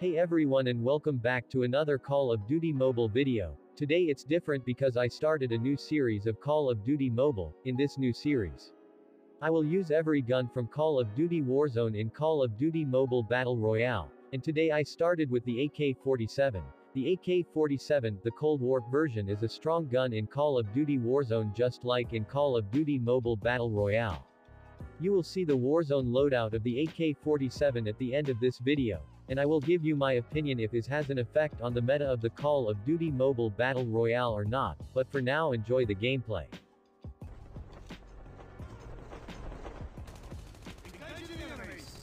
Hey everyone and welcome back to another Call of Duty Mobile video. Today it's different because I started a new series of Call of Duty Mobile, in this new series. I will use every gun from Call of Duty Warzone in Call of Duty Mobile Battle Royale, and today I started with the AK-47. The AK-47, the Cold War version is a strong gun in Call of Duty Warzone just like in Call of Duty Mobile Battle Royale. You will see the Warzone loadout of the AK-47 at the end of this video, and I will give you my opinion if it has an effect on the meta of the Call of Duty Mobile Battle Royale or not, but for now enjoy the gameplay. Engaging the enemies!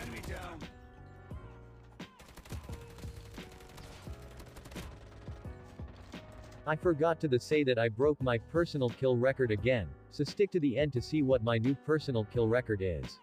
Enemy down! I forgot to the say that I broke my personal kill record again, so stick to the end to see what my new personal kill record is.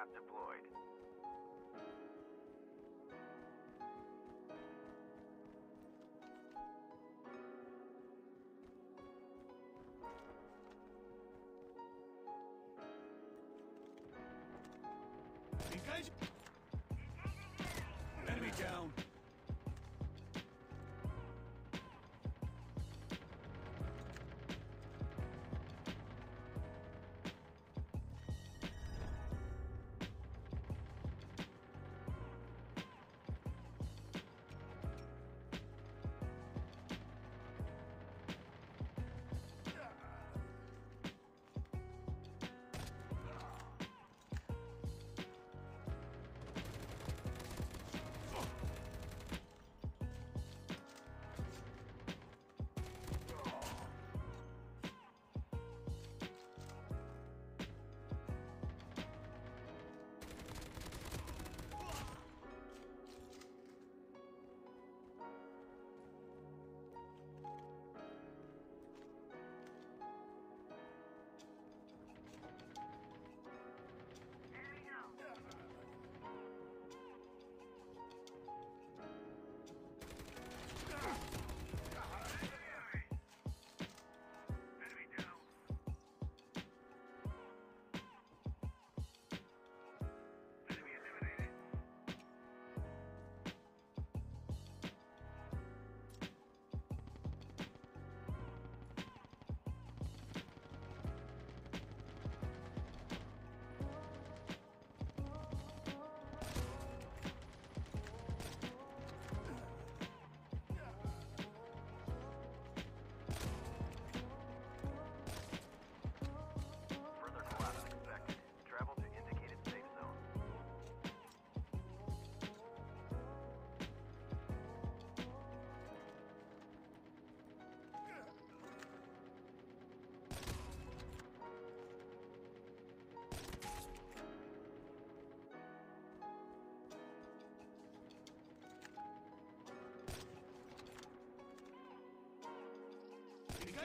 Trap deployed. Engage!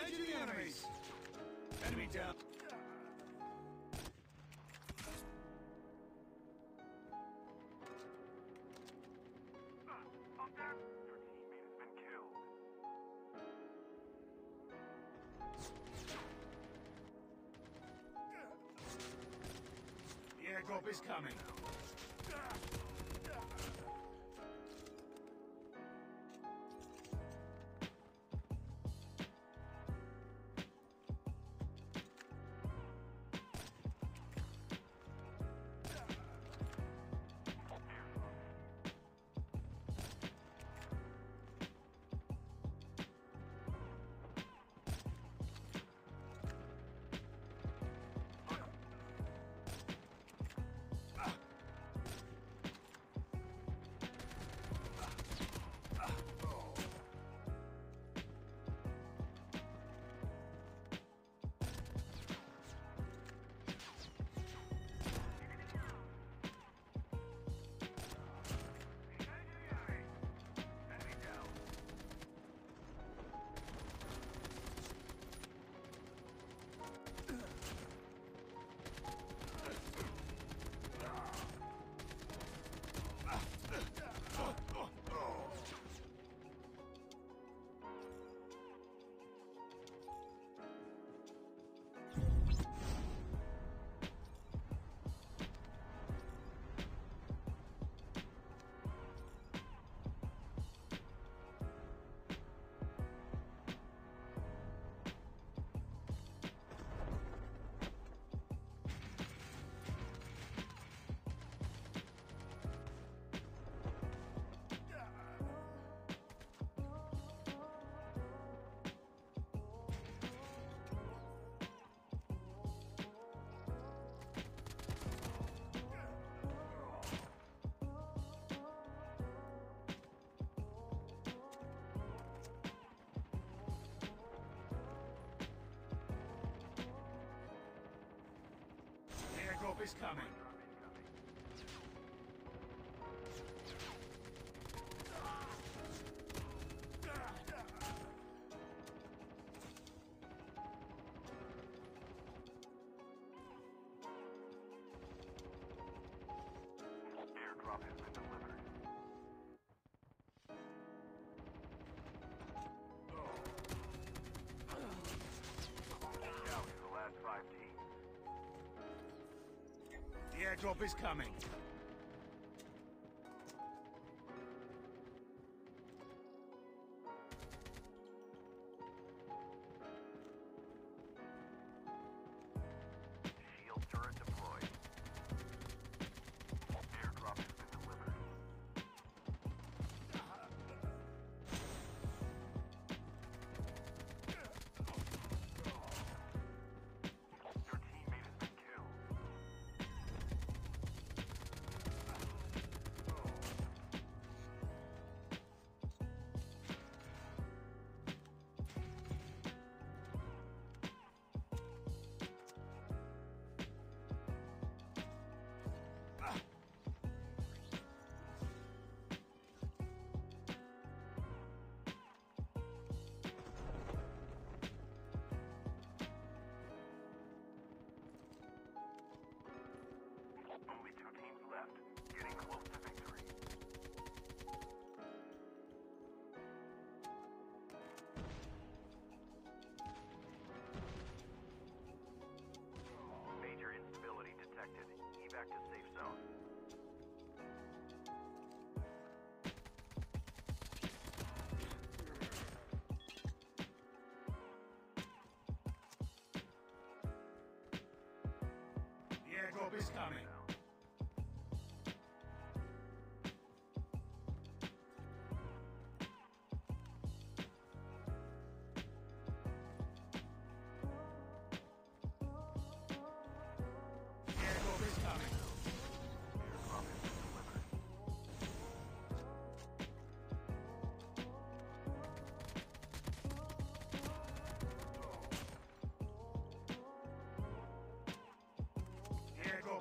Engaging the enemies! Enemy down! The airdrop is coming. Is coming. Airdrop is coming. আবিষ্কার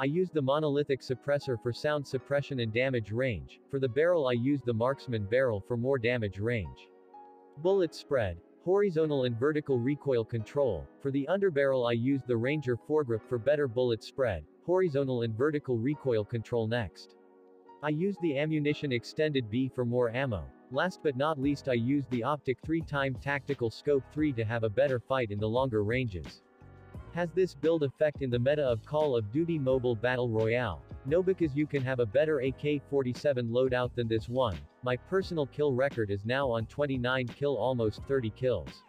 I used the monolithic suppressor for sound suppression and damage range. For the barrel I used the marksman barrel for more damage range. Bullet spread. Horizontal and vertical recoil control. For the underbarrel I used the Ranger foregrip for better bullet spread. Horizontal and vertical recoil control next. I used the ammunition extended B for more ammo. Last but not least I used the optic 3-time tactical scope 3 to have a better fight in the longer ranges. Has this build effect in the meta of Call of Duty Mobile Battle Royale? No because you can have a better AK-47 loadout than this one. My personal kill record is now on 29 kill almost 30 kills.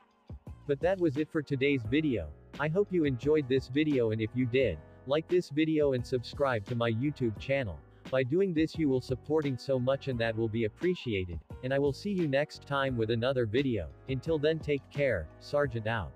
But that was it for today's video. I hope you enjoyed this video and if you did, like this video and subscribe to my YouTube channel. By doing this you will supporting so much and that will be appreciated, and I will see you next time with another video. Until then take care, Sergeant out.